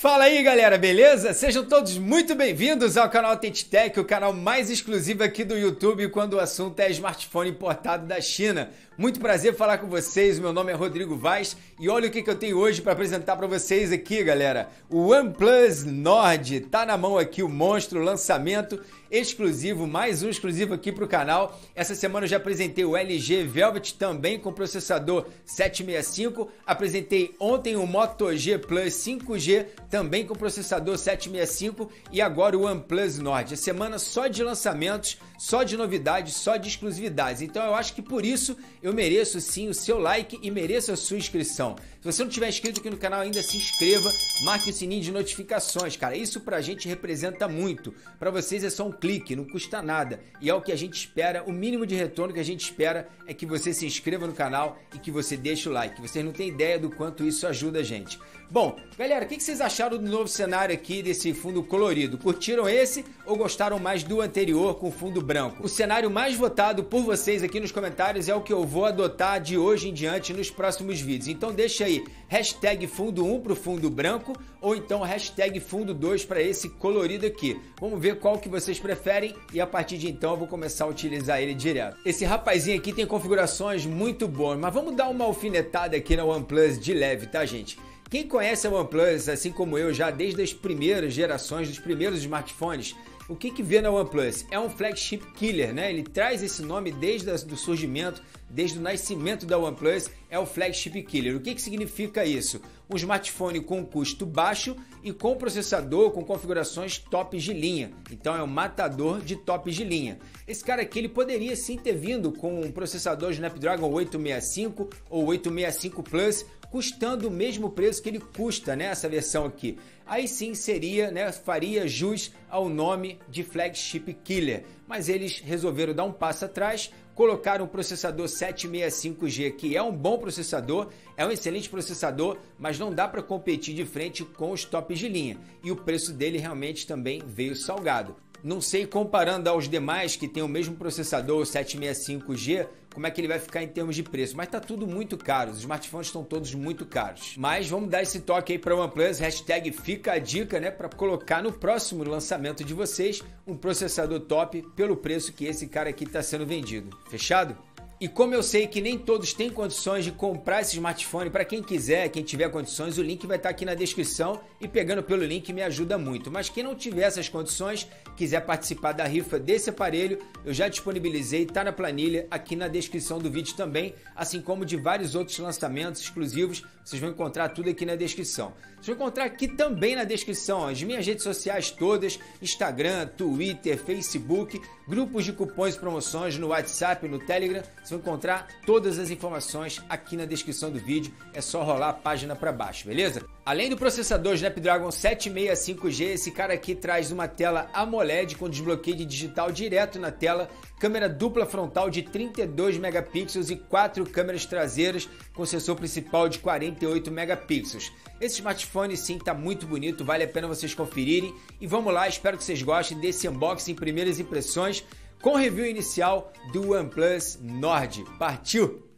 Fala aí galera, beleza? Sejam todos muito bem-vindos ao canal TechTech, o canal mais exclusivo aqui do YouTube quando o assunto é smartphone importado da China. Muito prazer falar com vocês, meu nome é Rodrigo Vaz e olha o que, que eu tenho hoje para apresentar para vocês aqui, galera. O OnePlus Nord, tá na mão aqui o monstro, lançamento exclusivo, mais um exclusivo aqui para o canal. Essa semana eu já apresentei o LG Velvet também com processador 765, apresentei ontem o Moto G Plus 5G também com processador 765 e agora o OnePlus Nord. A semana só de lançamentos, só de novidades, só de exclusividades. Então eu acho que por isso eu mereço sim o seu like e mereço a sua inscrição. Se você não tiver inscrito aqui no canal ainda, se inscreva, marque o sininho de notificações, cara. Isso pra gente representa muito. Para vocês é só um clique, não custa nada. E é o que a gente espera, o mínimo de retorno que a gente espera é que você se inscreva no canal e que você deixe o like. Vocês não têm ideia do quanto isso ajuda a gente. Bom, galera, o que vocês acharam do novo cenário aqui desse fundo colorido? Curtiram esse ou gostaram mais do anterior com fundo branco? O cenário mais votado por vocês aqui nos comentários é o que eu vou adotar de hoje em diante nos próximos vídeos. Então deixa aí hashtag fundo 1 para o fundo branco ou então hashtag fundo 2 para esse colorido aqui. Vamos ver qual que vocês preferem e a partir de então eu vou começar a utilizar ele direto. Esse rapazinho aqui tem configurações muito boas, mas vamos dar uma alfinetada aqui na OnePlus de leve, tá gente? Quem conhece a OnePlus, assim como eu, já desde as primeiras gerações, dos primeiros smartphones, o que, que vê na OnePlus? É um flagship killer, né? Ele traz esse nome desde o surgimento, desde o nascimento da OnePlus, é o flagship killer. O que, que significa isso? Um smartphone com custo baixo e com processador com configurações top de linha. Então é um matador de top de linha. Esse cara aqui ele poderia sim ter vindo com um processador Snapdragon 865 ou 865 Plus custando o mesmo preço que ele custa, né, essa versão aqui. Aí sim seria, né, faria jus ao nome de flagship killer, mas eles resolveram dar um passo atrás, colocaram um processador 765G, que é um bom processador, é um excelente processador, mas não dá para competir de frente com os tops de linha. E o preço dele realmente também veio salgado. Não sei comparando aos demais que tem o mesmo processador 765G, como é que ele vai ficar em termos de preço, mas tá tudo muito caro, os smartphones estão todos muito caros. Mas vamos dar esse toque aí para o OnePlus, hashtag fica a dica, né, para colocar no próximo lançamento de vocês um processador top pelo preço que esse cara aqui está sendo vendido. Fechado? E como eu sei que nem todos têm condições de comprar esse smartphone, para quem quiser, quem tiver condições, o link vai estar aqui na descrição e pegando pelo link me ajuda muito. Mas quem não tiver essas condições, quiser participar da rifa desse aparelho, eu já disponibilizei, tá na planilha aqui na descrição do vídeo também, assim como de vários outros lançamentos exclusivos, vocês vão encontrar tudo aqui na descrição. Vocês vão encontrar aqui também na descrição as minhas redes sociais todas, Instagram, Twitter, Facebook, grupos de cupons e promoções no WhatsApp, no Telegram. Você vai encontrar todas as informações aqui na descrição do vídeo. É só rolar a página para baixo, beleza? Além do processador Snapdragon 765G, esse cara aqui traz uma tela AMOLED com desbloqueio de digital direto na tela, câmera dupla frontal de 32 megapixels e quatro câmeras traseiras com sensor principal de 48 megapixels. Esse smartphone sim está muito bonito, vale a pena vocês conferirem. E vamos lá, espero que vocês gostem desse unboxing, primeiras impressões com review inicial do OnePlus Nord. Partiu!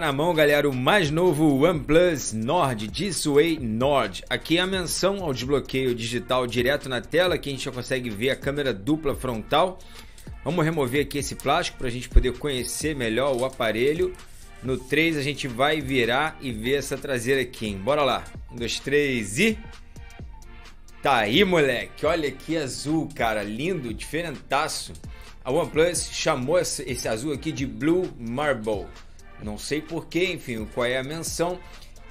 Na mão, galera, o mais novo OnePlus Nord Disway Nord. Aqui é a menção ao desbloqueio digital direto na tela, que a gente já consegue ver a câmera dupla frontal. Vamos remover aqui esse plástico para a gente poder conhecer melhor o aparelho. No 3 a gente vai virar e ver essa traseira aqui, hein? Bora lá. 1, 2, 3 e... Tá aí, moleque. Olha que azul, cara. Lindo, diferentaço. A OnePlus chamou esse azul aqui de Blue Marble. Não sei porquê, enfim, qual é a menção.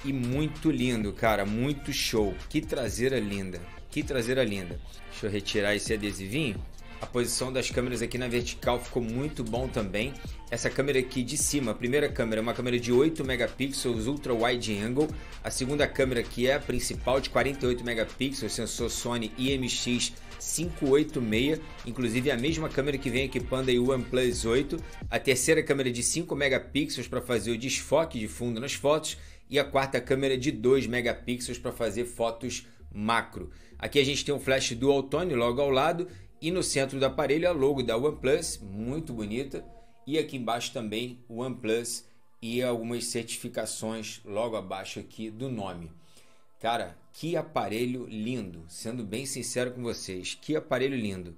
E muito lindo, cara, muito show. Que traseira linda, que traseira linda. Deixa eu retirar esse adesivinho. A posição das câmeras aqui na vertical ficou muito bom também. Essa câmera aqui de cima, a primeira câmera é uma câmera de 8 megapixels ultra wide angle. A segunda câmera que é a principal de 48 megapixels, sensor Sony IMX 586, inclusive a mesma câmera que vem equipando o OnePlus 8. A terceira câmera de 5 megapixels para fazer o desfoque de fundo nas fotos e a quarta câmera de 2 megapixels para fazer fotos macro. Aqui a gente tem um flash dual tone logo ao lado e no centro do aparelho a logo da OnePlus, muito bonita. E aqui embaixo também OnePlus e algumas certificações logo abaixo aqui do nome. Cara, que aparelho lindo, sendo bem sincero com vocês, que aparelho lindo.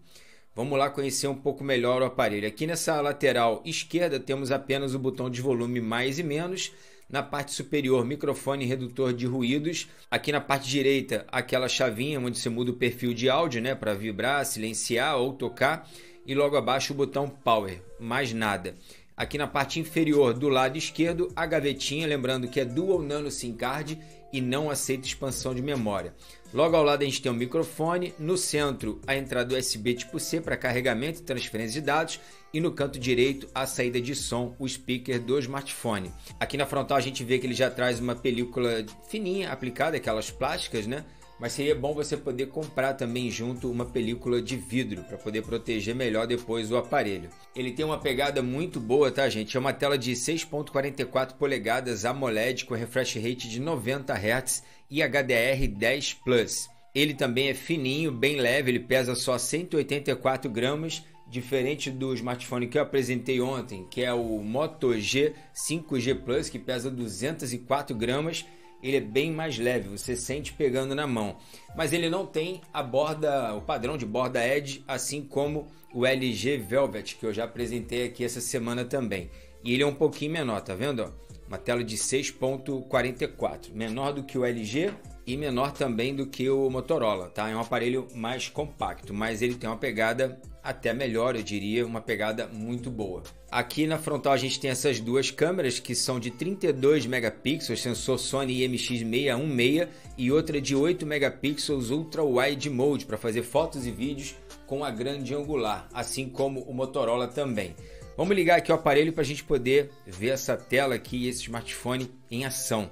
Vamos lá conhecer um pouco melhor o aparelho. Aqui nessa lateral esquerda temos apenas o botão de volume mais e menos. Na parte superior, microfone redutor de ruídos. Aqui na parte direita, aquela chavinha onde você muda o perfil de áudio, né, para vibrar, silenciar ou tocar. E logo abaixo o botão Power, mais nada. Aqui na parte inferior do lado esquerdo, a gavetinha, lembrando que é Dual Nano SIM Card e não aceita expansão de memória. Logo ao lado a gente tem um microfone, no centro a entrada USB tipo C para carregamento e transferência de dados e no canto direito a saída de som, o speaker do smartphone. Aqui na frontal a gente vê que ele já traz uma película fininha aplicada, aquelas plásticas, né? Mas seria bom você poder comprar também junto uma película de vidro para poder proteger melhor depois o aparelho. Ele tem uma pegada muito boa, tá, gente? É uma tela de 6.44 polegadas AMOLED com refresh rate de 90 Hz e HDR10 Plus. Ele também é fininho, bem leve, ele pesa só 184 gramas, diferente do smartphone que eu apresentei ontem, que é o Moto G 5G Plus, que pesa 204 gramas ele é bem mais leve, você sente pegando na mão. Mas ele não tem a borda, o padrão de borda Edge, assim como o LG Velvet, que eu já apresentei aqui essa semana também. E ele é um pouquinho menor, tá vendo? Uma tela de 6.44, menor do que o LG e menor também do que o Motorola, tá? É um aparelho mais compacto, mas ele tem uma pegada até melhor, eu diria, uma pegada muito boa. Aqui na frontal a gente tem essas duas câmeras que são de 32 megapixels, sensor Sony IMX616 e outra de 8 megapixels Ultra Wide Mode para fazer fotos e vídeos com a grande angular, assim como o Motorola também. Vamos ligar aqui o aparelho para a gente poder ver essa tela aqui, esse smartphone em ação.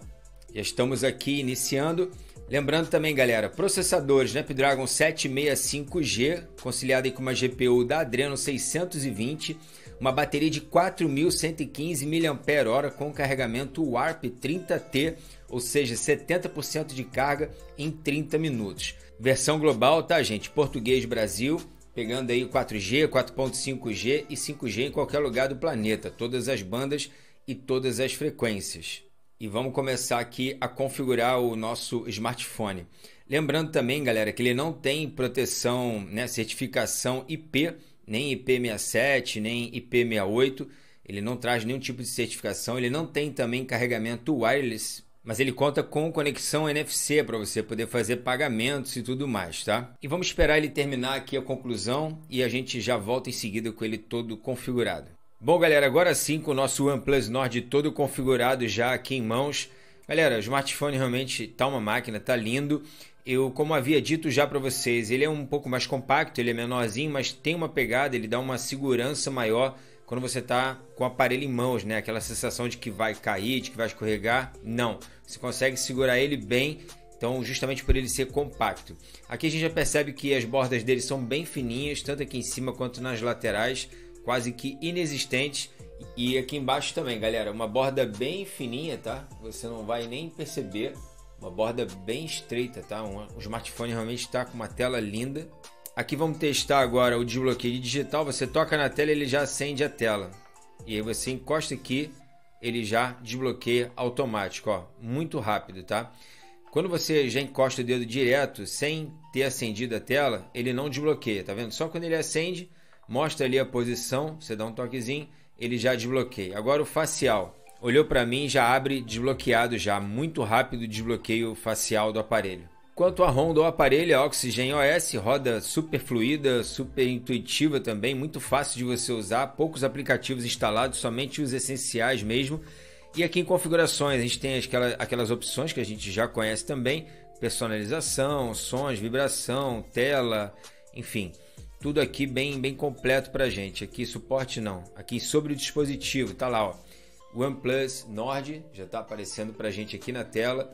Já estamos aqui iniciando. Lembrando também, galera, processadores Snapdragon 765G, conciliado com uma GPU da Adreno 620, uma bateria de 4.115 mAh com carregamento Warp 30T, ou seja, 70% de carga em 30 minutos. Versão global, tá, gente? Português Brasil, pegando aí 4G, 4.5G e 5G em qualquer lugar do planeta, todas as bandas e todas as frequências e vamos começar aqui a configurar o nosso smartphone. Lembrando também, galera, que ele não tem proteção, né, certificação IP, nem IP67, nem IP68. Ele não traz nenhum tipo de certificação. Ele não tem também carregamento wireless, mas ele conta com conexão NFC para você poder fazer pagamentos e tudo mais, tá? E vamos esperar ele terminar aqui a conclusão e a gente já volta em seguida com ele todo configurado. Bom, galera, agora sim com o nosso OnePlus Nord todo configurado já aqui em mãos. Galera, o smartphone realmente tá uma máquina, tá lindo. Eu, como havia dito já para vocês, ele é um pouco mais compacto, ele é menorzinho, mas tem uma pegada, ele dá uma segurança maior quando você está com o aparelho em mãos, né? Aquela sensação de que vai cair, de que vai escorregar. Não, você consegue segurar ele bem. Então, justamente por ele ser compacto. Aqui a gente já percebe que as bordas dele são bem fininhas, tanto aqui em cima quanto nas laterais quase que inexistentes. E aqui embaixo também, galera, uma borda bem fininha, tá? Você não vai nem perceber. Uma borda bem estreita, tá? Um, o smartphone realmente está com uma tela linda. Aqui vamos testar agora o desbloqueio digital. Você toca na tela ele já acende a tela. E aí você encosta aqui ele já desbloqueia automático, ó, muito rápido, tá? Quando você já encosta o dedo direto, sem ter acendido a tela, ele não desbloqueia, tá vendo? Só quando ele acende, mostra ali a posição, você dá um toquezinho, ele já desbloqueia. Agora o facial, olhou para mim, já abre desbloqueado já, muito rápido o desbloqueio facial do aparelho. Quanto à ROM do aparelho, a Oxygen OS roda super fluida, super intuitiva também, muito fácil de você usar, poucos aplicativos instalados, somente os essenciais mesmo. E aqui em configurações a gente tem aquelas, aquelas opções que a gente já conhece também, personalização, sons, vibração, tela, enfim, tudo aqui bem bem completo para gente. Aqui suporte não, aqui sobre o dispositivo, tá lá, ó, OnePlus Nord já está aparecendo para gente aqui na tela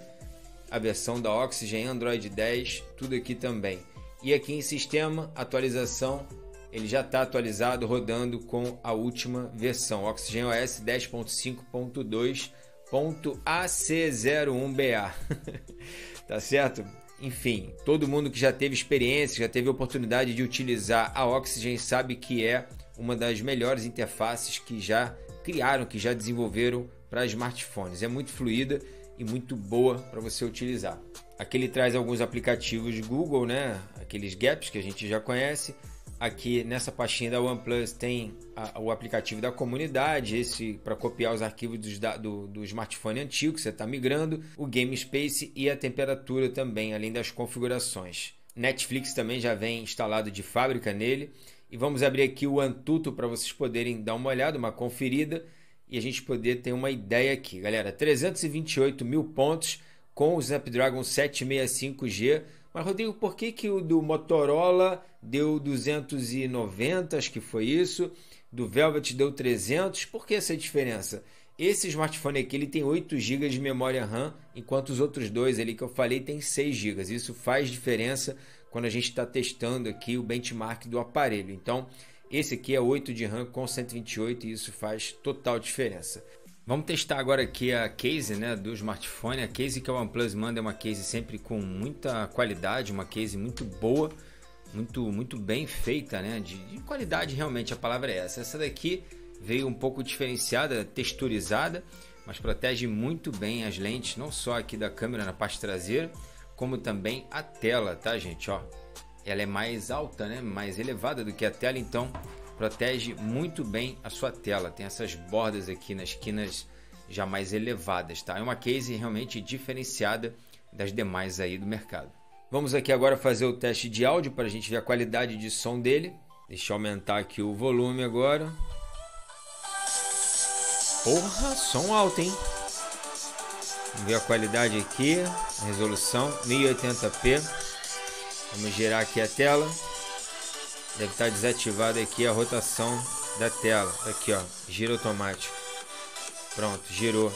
a versão da Oxygen Android 10, tudo aqui também. E aqui em sistema, atualização, ele já está atualizado, rodando com a última versão, Oxygen OS 10.5.2.AC01BA. tá certo? Enfim, todo mundo que já teve experiência, já teve oportunidade de utilizar a Oxygen sabe que é uma das melhores interfaces que já criaram, que já desenvolveram para smartphones. É muito fluida e muito boa para você utilizar. Aqui ele traz alguns aplicativos Google, né? Aqueles gaps que a gente já conhece. Aqui nessa pastinha da OnePlus tem a, o aplicativo da comunidade, esse para copiar os arquivos do, do, do smartphone antigo que você está migrando, o Game Space e a temperatura também, além das configurações. Netflix também já vem instalado de fábrica nele. E vamos abrir aqui o Antutu para vocês poderem dar uma olhada, uma conferida e a gente poder ter uma ideia aqui, galera. 328 mil pontos com o Snapdragon 765G. Mas, Rodrigo, por que, que o do Motorola deu 290? Acho que foi isso. Do Velvet deu 300. Por que essa diferença? Esse smartphone aqui ele tem 8 GB de memória RAM, enquanto os outros dois ali que eu falei tem 6 GB. Isso faz diferença quando a gente está testando aqui o benchmark do aparelho. Então, esse aqui é 8 de RAM com 128 e isso faz total diferença. Vamos testar agora aqui a case né, do smartphone. A case que a OnePlus manda é uma case sempre com muita qualidade, uma case muito boa, muito, muito bem feita, né? De, de qualidade realmente, a palavra é essa. Essa daqui veio um pouco diferenciada, texturizada, mas protege muito bem as lentes, não só aqui da câmera na parte traseira, como também a tela, tá gente? Ó, ela é mais alta, né? mais elevada do que a tela, então protege muito bem a sua tela. Tem essas bordas aqui nas esquinas já mais elevadas, tá? É uma case realmente diferenciada das demais aí do mercado. Vamos aqui agora fazer o teste de áudio para a gente ver a qualidade de som dele. Deixa eu aumentar aqui o volume agora. Porra, som alto, hein? Vamos ver a qualidade aqui, a resolução 1080p. Vamos girar aqui a tela. Deve estar desativada aqui a rotação da tela. Aqui, ó, giro automático. Pronto, girou.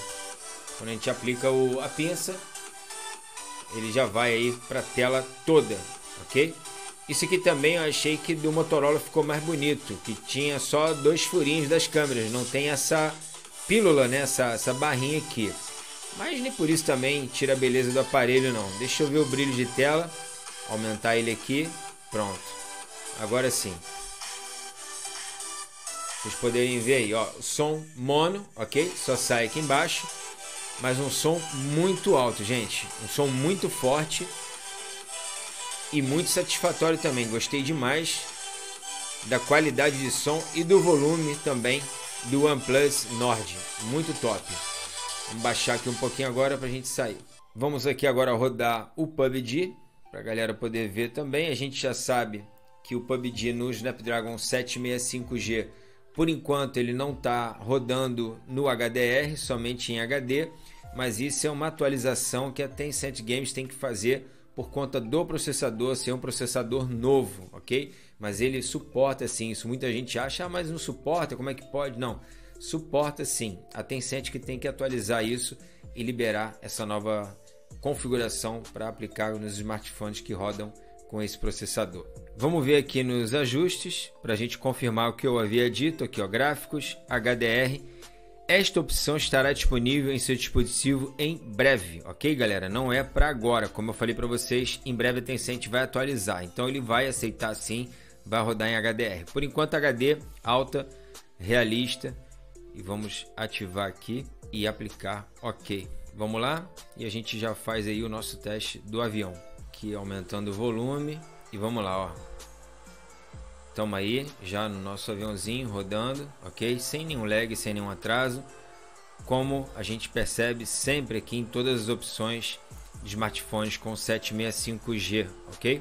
Quando a gente aplica o, a pinça, ele já vai aí para a tela toda, ok? Isso aqui também eu achei que do Motorola ficou mais bonito, que tinha só dois furinhos das câmeras, não tem essa pílula, né? essa, essa barrinha aqui. Mas nem por isso também tira a beleza do aparelho não. Deixa eu ver o brilho de tela aumentar ele aqui, pronto. Agora sim. Vocês poderem ver aí, ó, som mono, ok? Só sai aqui embaixo, mas um som muito alto, gente. Um som muito forte e muito satisfatório também. Gostei demais da qualidade de som e do volume também do OnePlus Nord. Muito top. Vamos baixar aqui um pouquinho agora para a gente sair. Vamos aqui agora rodar o PUBG para a galera poder ver também. A gente já sabe que o PUBG no Snapdragon 765G, por enquanto, ele não está rodando no HDR, somente em HD, mas isso é uma atualização que a Tencent Games tem que fazer por conta do processador ser um processador novo, ok? Mas ele suporta sim isso. Muita gente acha, ah, mas não suporta, como é que pode? Não, suporta sim. A Tencent que tem que atualizar isso e liberar essa nova configuração para aplicar nos smartphones que rodam com esse processador. Vamos ver aqui nos ajustes para a gente confirmar o que eu havia dito aqui, ó, gráficos HDR. Esta opção estará disponível em seu dispositivo em breve, ok, galera? Não é para agora, como eu falei para vocês, em breve a Tencent vai atualizar, então ele vai aceitar sim, vai rodar em HDR. Por enquanto HD alta, realista e vamos ativar aqui e aplicar OK. Vamos lá? E a gente já faz aí o nosso teste do avião. Aqui aumentando o volume e vamos lá, ó. Estamos aí já no nosso aviãozinho rodando, ok? Sem nenhum lag, sem nenhum atraso. Como a gente percebe sempre aqui em todas as opções de smartphones com 765G, ok?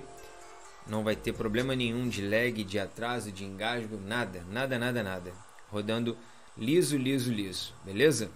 Não vai ter problema nenhum de lag, de atraso, de engasgo, nada, nada, nada, nada. Rodando liso, liso, liso, beleza?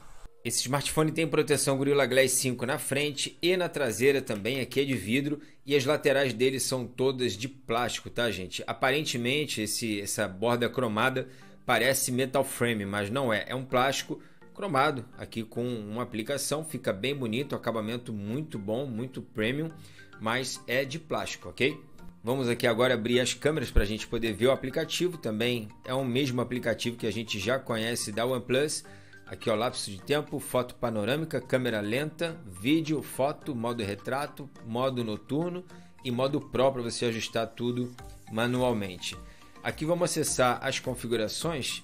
Esse smartphone tem proteção Gorilla Glass 5 na frente e na traseira também, aqui é de vidro e as laterais dele são todas de plástico, tá gente? Aparentemente esse, essa borda cromada parece metal frame, mas não é, é um plástico cromado aqui com uma aplicação, fica bem bonito, acabamento muito bom, muito premium, mas é de plástico, ok? Vamos aqui agora abrir as câmeras para a gente poder ver o aplicativo, também é o mesmo aplicativo que a gente já conhece da OnePlus, Aqui ó, lapso de tempo, foto panorâmica, câmera lenta, vídeo, foto, modo retrato, modo noturno e modo Pro para você ajustar tudo manualmente. Aqui vamos acessar as configurações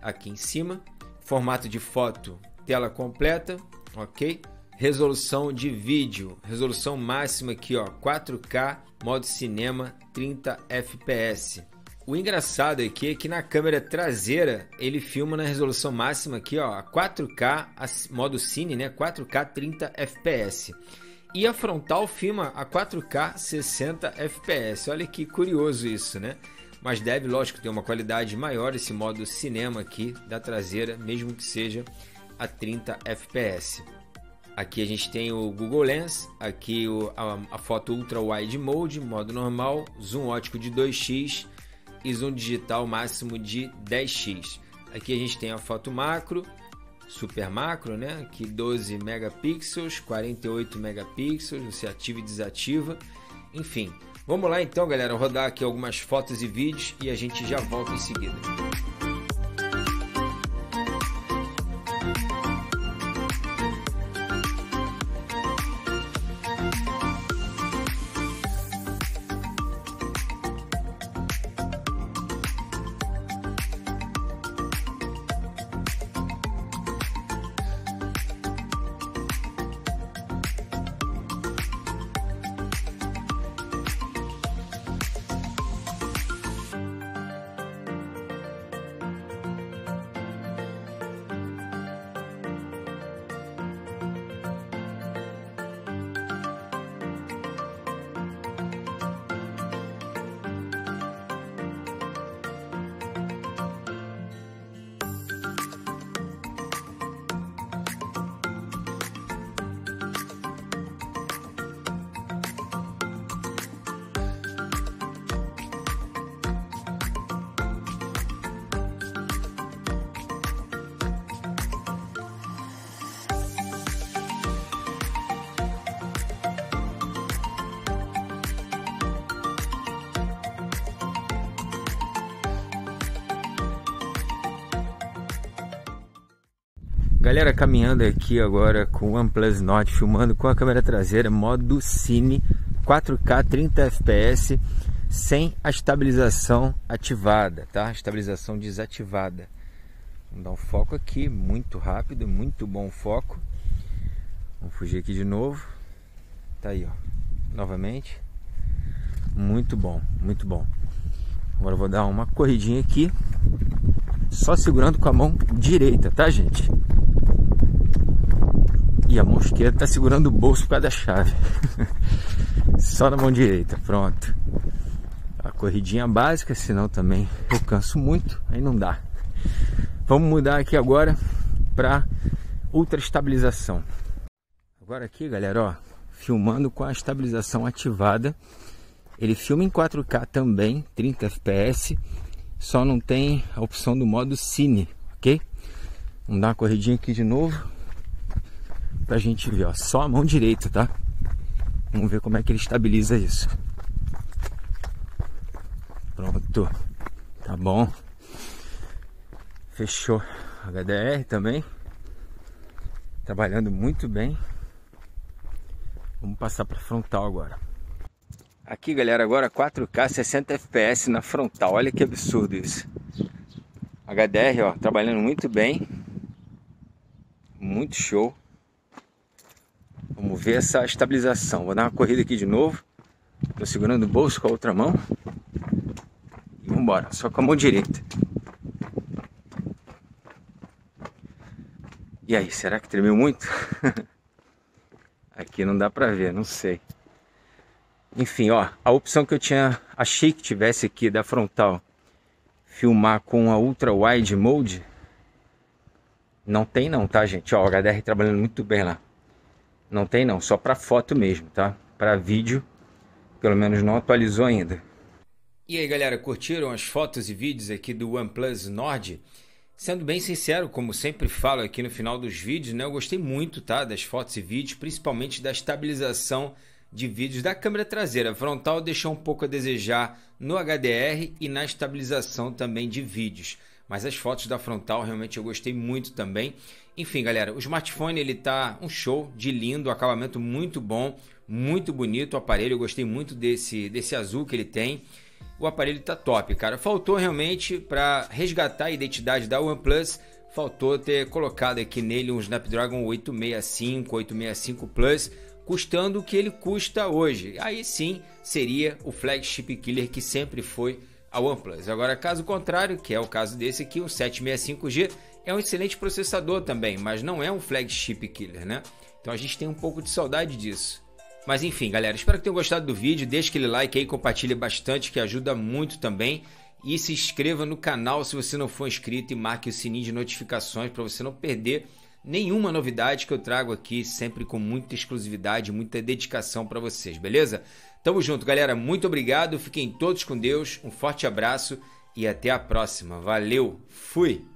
aqui em cima, formato de foto, tela completa, ok? Resolução de vídeo, resolução máxima aqui ó, 4K, modo cinema, 30 FPS. O engraçado aqui é que na câmera traseira ele filma na resolução máxima aqui, ó, 4K, modo cine, né? 4K 30 FPS. E a frontal filma a 4K 60 FPS. Olha que curioso isso, né? Mas deve, lógico, ter uma qualidade maior esse modo cinema aqui da traseira, mesmo que seja a 30 FPS. Aqui a gente tem o Google Lens, aqui a, a foto Ultra Wide Mode, modo normal, zoom ótico de 2x, e zoom digital máximo de 10x. Aqui a gente tem a foto macro, super macro, né? Aqui 12 megapixels, 48 megapixels, você ativa e desativa. Enfim, vamos lá então, galera, rodar aqui algumas fotos e vídeos e a gente já volta em seguida. Galera, caminhando aqui agora com o OnePlus Nord, filmando com a câmera traseira, modo Cine, 4K 30 FPS, sem a estabilização ativada, tá? Estabilização desativada. Vamos dar um foco aqui, muito rápido, muito bom foco. Vamos fugir aqui de novo. Tá aí, ó. Novamente. Muito bom, muito bom. Agora vou dar uma corridinha aqui. Só segurando com a mão direita, tá, gente? E a mão esquerda tá segurando o bolso por causa da chave. Só na mão direita, pronto. A corridinha básica, senão também eu canso muito, aí não dá. Vamos mudar aqui agora para ultra estabilização. Agora aqui, galera, ó, filmando com a estabilização ativada. Ele filma em 4K também, 30 FPS, só não tem a opção do modo cine, ok? Vamos dar uma corridinha aqui de novo pra gente ver, ó. Só a mão direita, tá? Vamos ver como é que ele estabiliza isso. Pronto. Tá bom. Fechou. HDR também. Trabalhando muito bem. Vamos passar para frontal agora. Aqui, galera, agora 4K 60 FPS na frontal. Olha que absurdo isso. HDR, ó, trabalhando muito bem muito show. Vamos ver essa estabilização. Vou dar uma corrida aqui de novo. Tô segurando o bolso com a outra mão. E vambora, só com a mão direita. E aí, será que tremeu muito? aqui não dá pra ver, não sei. Enfim, ó, a opção que eu tinha, achei que tivesse aqui da frontal, filmar com a Ultra Wide Mode, não tem não, tá gente? Ó, o HDR trabalhando muito bem lá. Não tem não, só para foto mesmo, tá? Para vídeo, pelo menos não atualizou ainda. E aí galera, curtiram as fotos e vídeos aqui do OnePlus Nord? Sendo bem sincero, como sempre falo aqui no final dos vídeos, né, eu gostei muito tá, das fotos e vídeos, principalmente da estabilização de vídeos da câmera traseira frontal deixou um pouco a desejar no HDR e na estabilização também de vídeos. Mas as fotos da frontal realmente eu gostei muito também. Enfim, galera, o smartphone ele tá um show de lindo, acabamento muito bom, muito bonito o aparelho. Eu gostei muito desse desse azul que ele tem. O aparelho tá top, cara. Faltou realmente para resgatar a identidade da OnePlus, faltou ter colocado aqui nele um Snapdragon 865, 865 Plus custando o que ele custa hoje. Aí sim seria o flagship killer que sempre foi a OnePlus. Agora, caso contrário, que é o caso desse aqui, o 765G é um excelente processador também, mas não é um flagship killer, né? Então a gente tem um pouco de saudade disso. Mas enfim, galera, espero que tenham gostado do vídeo. Deixe aquele like aí, compartilhe bastante, que ajuda muito também. E se inscreva no canal se você não for inscrito e marque o sininho de notificações para você não perder nenhuma novidade que eu trago aqui, sempre com muita exclusividade, muita dedicação para vocês, beleza? Tamo junto, galera. Muito obrigado. Fiquem todos com Deus. Um forte abraço e até a próxima. Valeu. Fui.